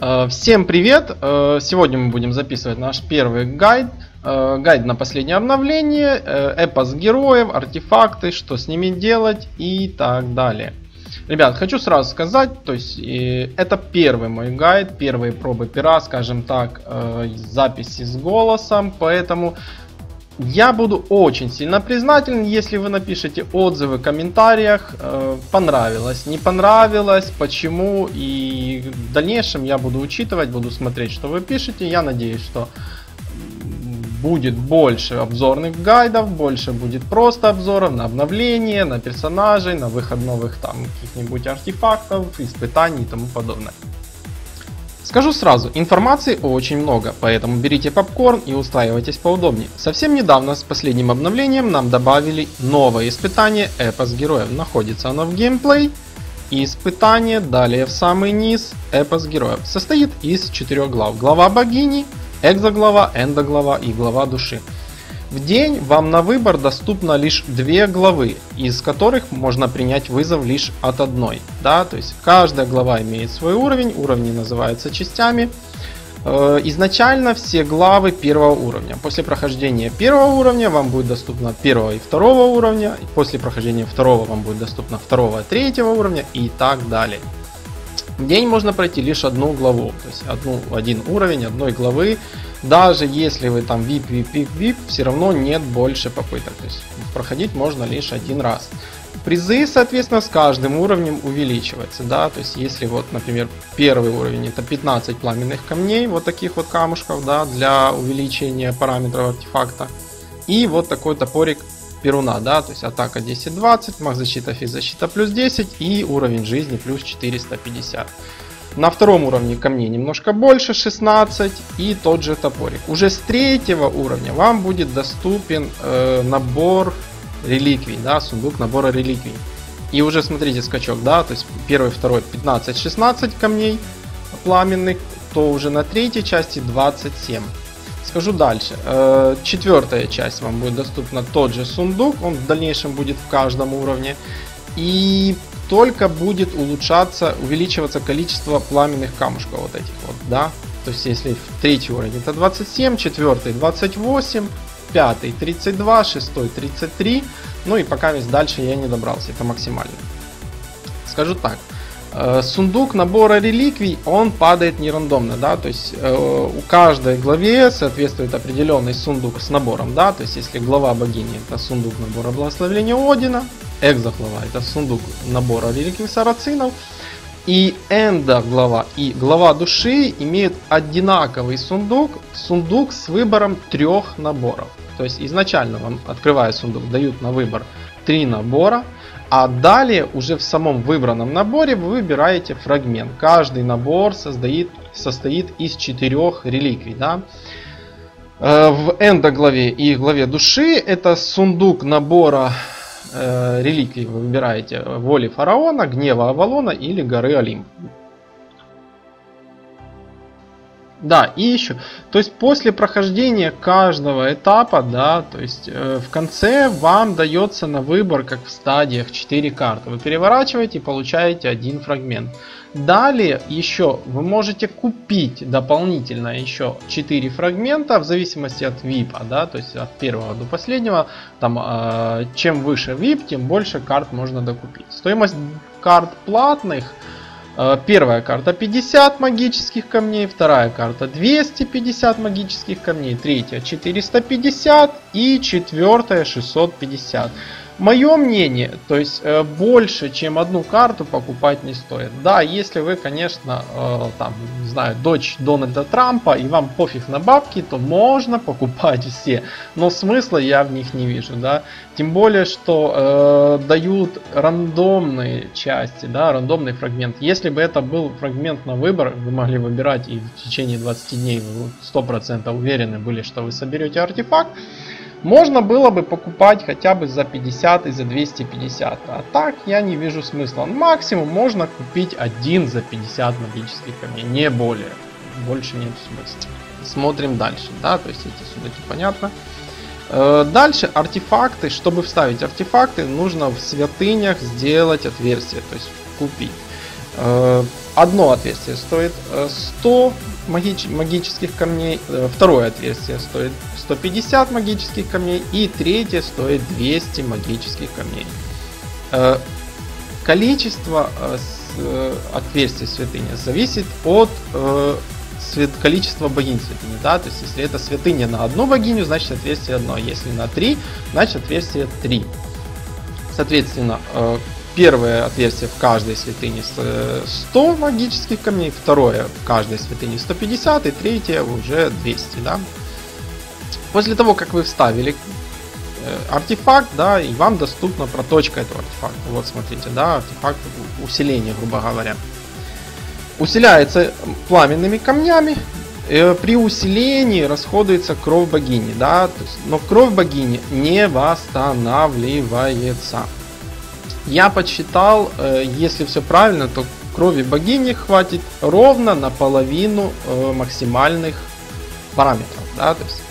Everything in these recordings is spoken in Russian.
Э, всем привет! Э, сегодня мы будем записывать наш первый гайд. Э, гайд на последнее обновление, эпос героев, артефакты, что с ними делать и так далее. Ребят, хочу сразу сказать, то есть это первый мой гайд, первые пробы пера, скажем так, записи с голосом, поэтому я буду очень сильно признателен, если вы напишите отзывы в комментариях, э, понравилось, не понравилось, почему, и в дальнейшем я буду учитывать, буду смотреть, что вы пишете. Я надеюсь, что будет больше обзорных гайдов, больше будет просто обзоров на обновление, на персонажей, на выход новых там каких-нибудь артефактов, испытаний и тому подобное. Скажу сразу, информации очень много, поэтому берите попкорн и устраивайтесь поудобнее. Совсем недавно с последним обновлением нам добавили новое испытание Эпос Героев. Находится оно в геймплей. И испытание далее в самый низ Эпос Героев. Состоит из четырех глав. Глава богини, экзоглава, эндоглава и глава души. В день вам на выбор доступно лишь две главы, из которых можно принять вызов лишь от одной. Да? То есть каждая глава имеет свой уровень, уровни называются частями. Э, изначально все главы первого уровня. После прохождения первого уровня вам будет доступно первого и второго уровня. После прохождения второго вам будет доступно второго и третьего уровня и так далее. В день можно пройти лишь одну главу, то есть одну, один уровень одной главы. Даже если вы там VIP, VIP, VIP, VIP, все равно нет больше попыток. То есть проходить можно лишь один раз. Призы, соответственно, с каждым уровнем увеличиваются, да, то есть если вот, например, первый уровень это 15 пламенных камней, вот таких вот камушков, да, для увеличения параметров артефакта, и вот такой топорик Перуна, да, то есть атака 10-20, маг защита, физзащита плюс 10 и уровень жизни плюс 450. На втором уровне камней немножко больше, 16, и тот же топорик. Уже с третьего уровня вам будет доступен э, набор реликвий, да, сундук набора реликвий. И уже смотрите скачок, да, то есть первый, второй 15-16 камней пламенных, то уже на третьей части 27. Скажу дальше. Э, четвертая часть вам будет доступна тот же сундук, он в дальнейшем будет в каждом уровне. И только будет улучшаться, увеличиваться количество пламенных камушков вот этих вот, да. То есть если в третий уровень это 27, четвертый 28, пятый 32, шестой 33, ну и пока весь дальше я не добрался, это максимально. Скажу так, сундук набора реликвий, он падает не рандомно, да, то есть э, у каждой главе соответствует определенный сундук с набором, да, то есть если глава богини это сундук набора благословения Одина, экзоглава это сундук набора реликвий сарацинов, и энда глава и глава души имеют одинаковый сундук, сундук с выбором трех наборов. То есть изначально вам, открывая сундук, дают на выбор три набора, а далее уже в самом выбранном наборе вы выбираете фрагмент. Каждый набор состоит, состоит из четырех реликвий. Да? Э, в эндоглаве и главе души это сундук набора э, реликвий. Вы выбираете воли фараона, гнева Авалона или горы Олимп. Да, и еще, то есть после прохождения каждого этапа, да, то есть э, в конце вам дается на выбор, как в стадиях, 4 карты. Вы переворачиваете и получаете один фрагмент. Далее еще вы можете купить дополнительно еще 4 фрагмента в зависимости от VIP, да, то есть от первого до последнего. Там, э, чем выше VIP, тем больше карт можно докупить. Стоимость карт платных первая карта 50 магических камней, вторая карта 250 магических камней, третья 450 и четвертая 650. Мое мнение, то есть э, больше, чем одну карту покупать не стоит. Да, если вы, конечно, э, там, не знаю, дочь Дональда Трампа и вам пофиг на бабки, то можно покупать все. Но смысла я в них не вижу, да. Тем более, что э, дают рандомные части, да, рандомный фрагмент. Если бы это был фрагмент на выбор, вы могли выбирать и в течение 20 дней вы 100% уверены были, что вы соберете артефакт можно было бы покупать хотя бы за 50 и за 250. А так я не вижу смысла. Максимум можно купить один за 50 магических камней, не более. Больше нет смысла. Смотрим дальше, да, то есть эти сундуки понятно. Э, дальше артефакты. Чтобы вставить артефакты, нужно в святынях сделать отверстие, то есть купить. Э, одно отверстие стоит 100 магич магических камней, второе отверстие стоит 150 магических камней и третье стоит 200 магических камней. Количество отверстий святыни зависит от количества богинь святыни, да, то есть если это святыня на одну богиню, значит отверстие одно, если на три, значит отверстие три. Соответственно, э, первое отверстие в каждой святыне 100 э, магических камней, второе в каждой святыне 150 и третье уже 200, да. После того, как вы вставили э, артефакт, да, и вам доступна проточка этого артефакта. Вот смотрите, да, артефакт усиления, грубо говоря усиляется пламенными камнями. Э, при усилении расходуется кровь богини, да, но кровь богини не восстанавливается. Я подсчитал, э, если все правильно, то крови богини хватит ровно на половину э, максимальных параметров, да, то есть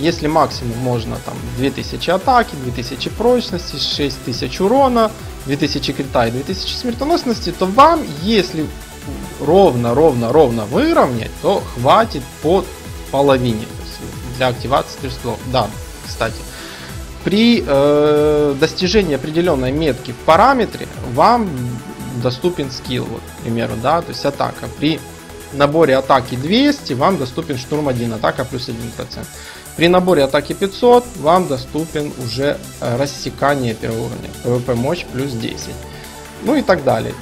если максимум можно там 2000 атаки, 2000 прочности, 6000 урона, 2000 крита и 2000 смертоносности, то вам, если ровно, ровно, ровно выровнять, то хватит по половине для активации трех Да, кстати. При э, достижении определенной метки в параметре вам доступен скилл, вот, к примеру, да, то есть атака. При наборе атаки 200 вам доступен штурм 1, атака плюс 1%. При наборе атаки 500 вам доступен уже э, рассекание первого уровня, ПВП мощь плюс 10. Ну и так далее.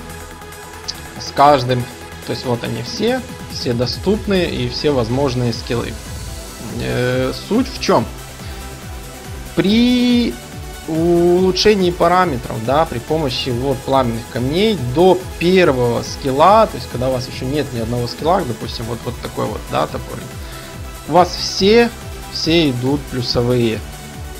С каждым то есть вот они все, все доступные и все возможные скиллы. Э, суть в чем? При улучшении параметров, да, при помощи вот пламенных камней до первого скилла, то есть когда у вас еще нет ни одного скилла, допустим, вот, вот такой вот, да, топорик, у вас все, все идут плюсовые.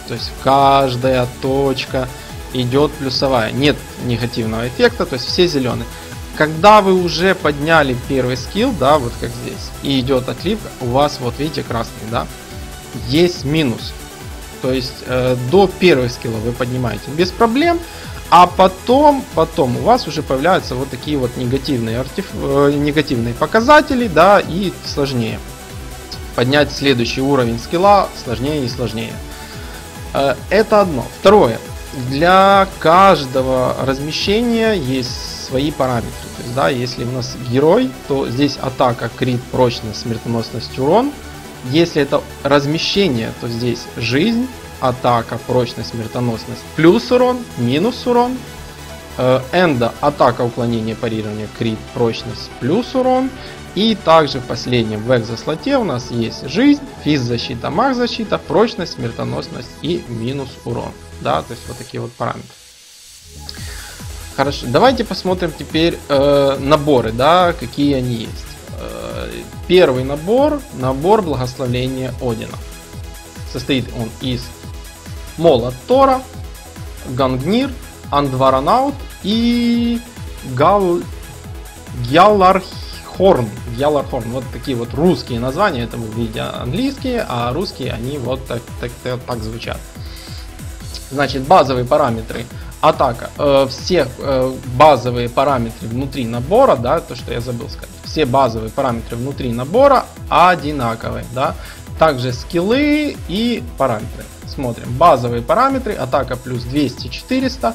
То есть каждая точка идет плюсовая. Нет негативного эффекта, то есть все зеленые когда вы уже подняли первый скилл, да, вот как здесь, и идет отлив, у вас, вот видите, красный, да, есть минус. То есть э, до первых скиллов вы поднимаете без проблем, а потом, потом у вас уже появляются вот такие вот негативные, артиф... э, негативные показатели, да, и сложнее. Поднять следующий уровень скилла сложнее и сложнее. Э, это одно. Второе. Для каждого размещения есть свои параметры. То есть, да, если у нас герой, то здесь атака, крит, прочность, смертоносность, урон. Если это размещение, то здесь жизнь, атака, прочность, смертоносность, плюс урон, минус урон. Э, энда, атака, уклонение, парирование, крит, прочность, плюс урон. И также в последнем в экзослоте у нас есть жизнь, физзащита, маг защита, прочность, смертоносность и минус урон. Да, то есть вот такие вот параметры. Хорошо, давайте посмотрим теперь э, наборы, да, какие они есть. Первый набор, набор благословения Одина. Состоит он из Молот Тора, Гангнир, Андваранаут и Гал... Гялархорн. Гялархорн. Вот такие вот русские названия, это вы видите английские, а русские они вот так, так, так, так звучат. Значит, базовые параметры атака. Э, все э, базовые параметры внутри набора, да, то, что я забыл сказать, все базовые параметры внутри набора одинаковые, да. Также скиллы и параметры. Смотрим. Базовые параметры. Атака плюс 200-400.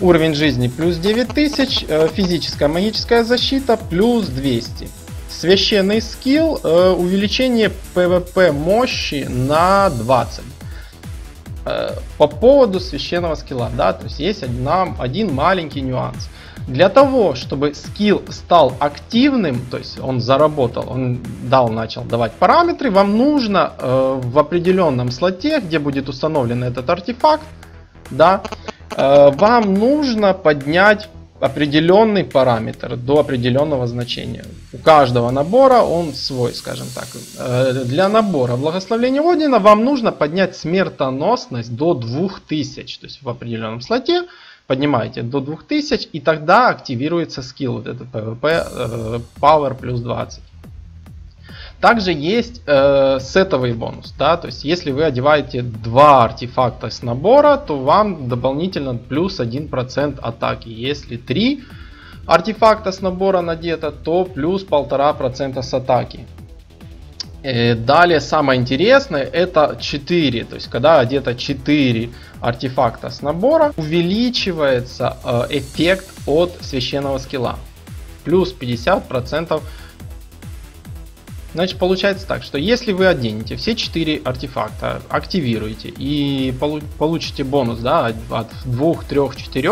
Уровень жизни плюс 9000. Э, физическая магическая защита плюс 200. Священный скилл. Увеличение ПВП мощи на 20. Э, по поводу священного скилла, да, то есть есть одна, один маленький нюанс. Для того, чтобы скилл стал активным, то есть он заработал, он дал, начал давать параметры, вам нужно э, в определенном слоте, где будет установлен этот артефакт, да, э, вам нужно поднять определенный параметр до определенного значения. У каждого набора он свой, скажем так. Э, для набора благословения Одина вам нужно поднять смертоносность до 2000. То есть в определенном слоте поднимаете до 2000 и тогда активируется скилл, вот этот PvP э, Power плюс 20. Также есть э, сетовый бонус, да, то есть если вы одеваете два артефакта с набора, то вам дополнительно плюс 1% атаки. Если 3, артефакта с набора надето, то плюс 1,5% с атаки. Э, далее самое интересное это 4, то есть когда одето 4 артефакта с набора, увеличивается э, эффект от священного скилла. Плюс 50% Значит, получается так, что если вы оденете все 4 артефакта, активируете и получите бонус да, от 2, 3, 4,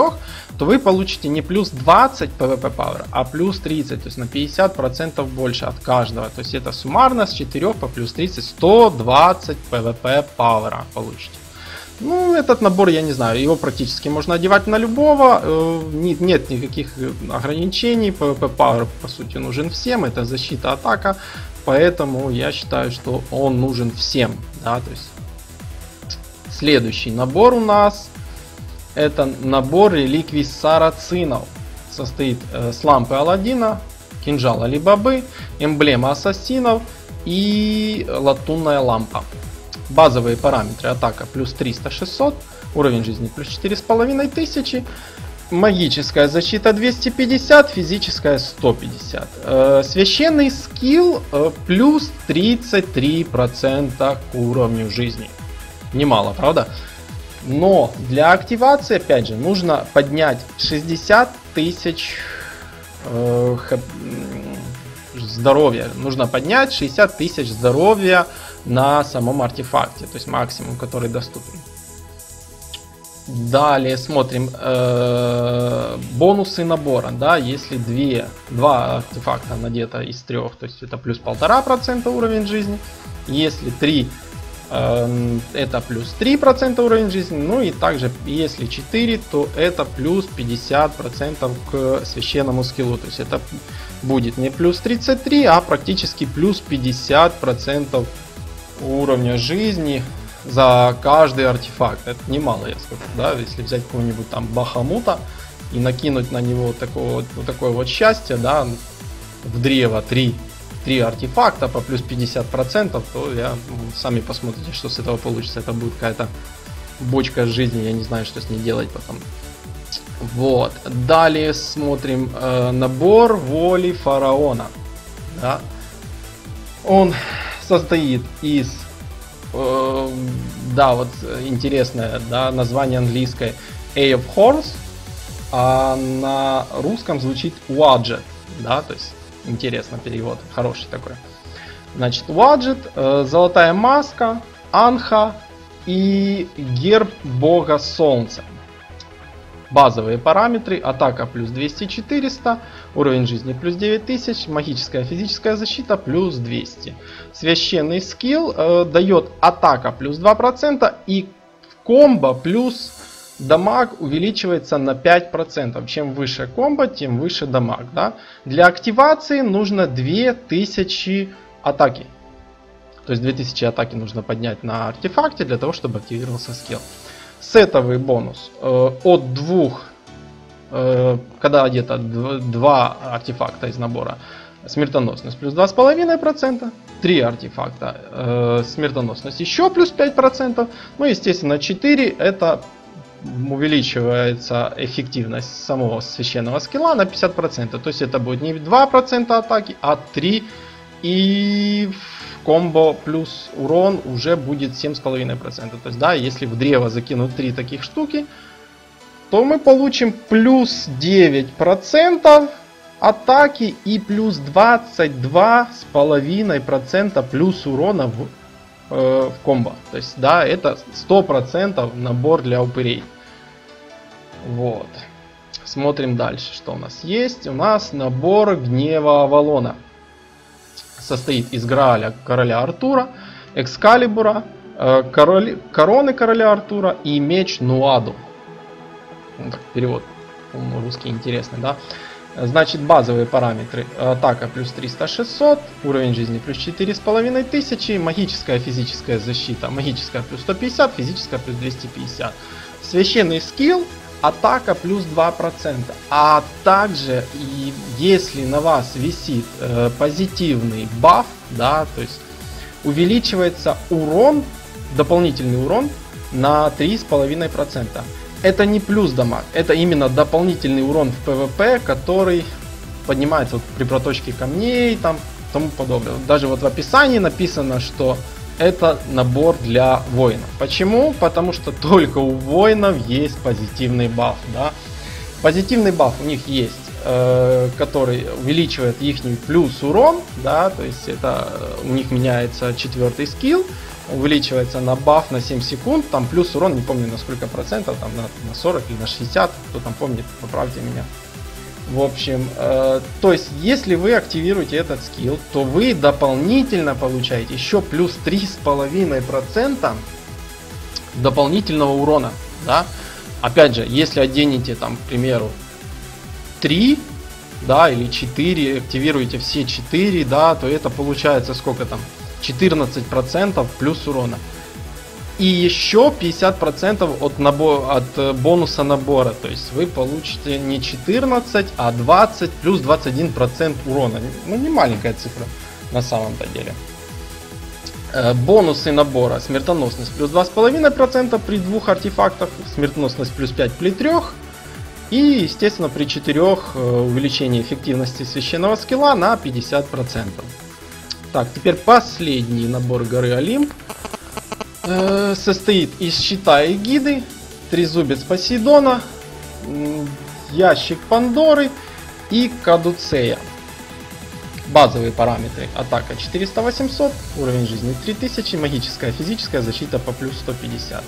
то вы получите не плюс 20 PvP Power, а плюс 30, то есть на 50% больше от каждого. То есть это суммарно с 4 по плюс 30, 120 PvP Power получите. Ну, этот набор, я не знаю, его практически можно одевать на любого, э, нет никаких ограничений, PvP Power по сути нужен всем, это защита, атака, поэтому я считаю, что он нужен всем. Да, то есть следующий набор у нас это набор реликвий сарацинов. Состоит э, с лампы Аладдина, кинжала Алибабы, эмблема ассасинов и латунная лампа. Базовые параметры атака плюс 300-600, уровень жизни плюс 4500, Магическая защита 250, физическая 150. Э, священный скилл э, плюс 33% к уровню жизни. Немало, правда? Но для активации, опять же, нужно поднять 60 тысяч э, здоровья. Нужно поднять 60 тысяч здоровья на самом артефакте. То есть максимум, который доступен. Далее смотрим э, бонусы набора. Да, если две, два артефакта надето из трех, то есть это плюс полтора процента уровень жизни. Если три, э, это плюс 3% уровень жизни. Ну и также, если 4, то это плюс 50% к священному скиллу. То есть это будет не плюс 33, а практически плюс 50% уровня жизни за каждый артефакт. Это немало, я скажу, да, если взять какого-нибудь там Бахамута и накинуть на него такого, вот такое вот счастье, да, в древо 3, 3 артефакта по плюс 50%, то я, ну, сами посмотрите, что с этого получится. Это будет какая-то бочка жизни, я не знаю, что с ней делать потом. Вот. Далее смотрим э, набор воли фараона. Да. Он состоит из э, да, вот интересное, да, название английское A of Horse, а на русском звучит Wadget, да, то есть интересно перевод, хороший такой. Значит, Wadget, э, золотая маска, Анха и герб бога солнца. Базовые параметры. Атака плюс 200-400. Уровень жизни плюс 9000. Магическая физическая защита плюс 200. Священный скилл э, дает атака плюс 2% и комбо плюс дамаг увеличивается на 5%. Чем выше комбо, тем выше дамаг. Да? Для активации нужно 2000 атаки. То есть 2000 атаки нужно поднять на артефакте для того, чтобы активировался скилл сетовый бонус э, от двух, э, когда где-то два артефакта из набора, смертоносность плюс 2,5%, три артефакта, э, смертоносность еще плюс 5%, ну естественно 4 это увеличивается эффективность самого священного скилла на 50%. То есть это будет не 2% атаки, а 3 и комбо плюс урон уже будет 7,5%. То есть, да, если в древо закинуть 3 таких штуки, то мы получим плюс 9% атаки и плюс 22,5% плюс урона в, э, в комбо. То есть, да, это 100% набор для упырей. Вот. Смотрим дальше, что у нас есть. У нас набор гнева Авалона состоит из Грааля короля Артура, Экскалибура, э, короли, короны короля Артура и меч Нуаду. Ну, перевод русский интересный, да? Значит, базовые параметры. Атака плюс 300-600, уровень жизни плюс 4500, магическая физическая защита, магическая плюс 150, физическая плюс 250. Священный скилл атака плюс 2%. А также, и если на вас висит э, позитивный баф, да, то есть увеличивается урон, дополнительный урон на 3,5%. это не плюс дамаг, это именно дополнительный урон в ПВП, который поднимается вот при проточке камней, там тому подобное. Даже вот в описании написано, что это набор для воинов. Почему? Потому что только у воинов есть позитивный баф, да. Позитивный баф у них есть, э, который увеличивает их плюс урон, да, то есть это у них меняется четвертый скилл, увеличивается на баф на 7 секунд, там плюс урон, не помню на сколько процентов, там на, на 40 или на 60, кто там помнит, поправьте меня. В общем, э, то есть, если вы активируете этот скилл, то вы дополнительно получаете еще плюс 3,5% дополнительного урона. Да? Опять же, если оденете там, к примеру, 3, да, или 4, активируете все 4, да, то это получается сколько там? 14% плюс урона. И еще 50% от, набор, от э, бонуса набора. То есть вы получите не 14, а 20 плюс 21% урона. Ну не маленькая цифра на самом-то деле. Э, бонусы набора. Смертоносность плюс 2,5% при двух артефактах. Смертоносность плюс 5 при трех. И, естественно, при четырех э, увеличение эффективности священного скилла на 50%. Так, теперь последний набор горы Олимп. Э, состоит из щита и гиды, трезубец Посейдона, ящик Пандоры и Кадуцея. Базовые параметры. Атака 400-800, уровень жизни 3000, магическая физическая защита по плюс 150.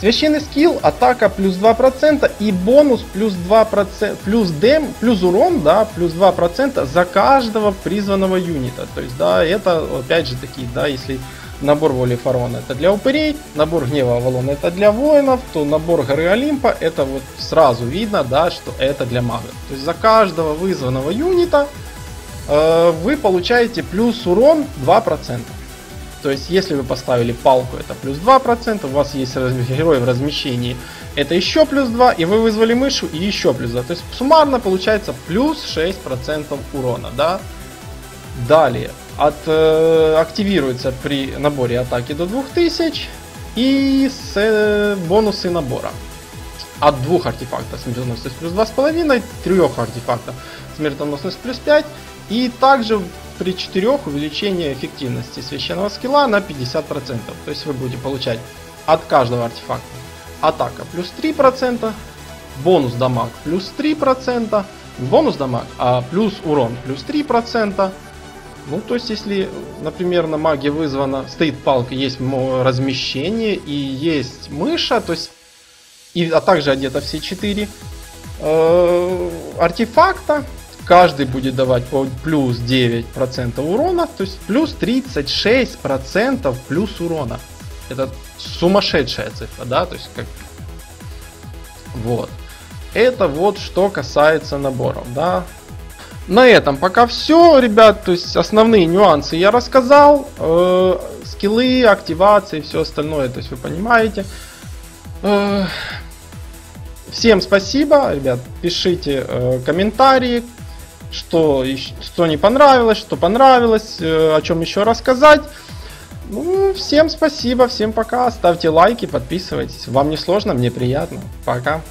Священный скилл, атака плюс 2% и бонус плюс 2%, плюс дем, плюс урон, да, плюс 2% за каждого призванного юнита. То есть, да, это опять же таки, да, если набор воли фараона это для упырей, набор гнева Авалона это для воинов, то набор горы Олимпа это вот сразу видно, да, что это для магов. То есть за каждого вызванного юнита э, вы получаете плюс урон 2%. То есть если вы поставили палку это плюс 2%, у вас есть герой в размещении это еще плюс 2, и вы вызвали мышу и еще плюс 2. То есть суммарно получается плюс 6% урона, да. Далее, от, э, активируется при наборе атаки до 2000 и с э, бонусы набора. От двух артефактов смертоносность плюс 2,5, трех артефактов смертоносность плюс 5 и также при четырех увеличение эффективности священного скилла на 50%. То есть вы будете получать от каждого артефакта атака плюс 3%, бонус дамаг плюс 3%, бонус дамаг, а плюс урон плюс 3%, ну, то есть, если, например, на маге вызвана, стоит палка, есть размещение и есть мыша, то есть, и, а также одето все четыре э, артефакта, каждый будет давать по плюс 9% урона, то есть плюс 36% плюс урона. Это сумасшедшая цифра, да, то есть как... Вот. Это вот что касается наборов, да. На этом пока все, ребят. То есть основные нюансы я рассказал. Э, скиллы, активации, все остальное. То есть вы понимаете. Э, всем спасибо, ребят. Пишите э, комментарии, что, что не понравилось, что понравилось, э, о чем еще рассказать. Ну, всем спасибо, всем пока. Ставьте лайки, подписывайтесь. Вам не сложно, мне приятно. Пока.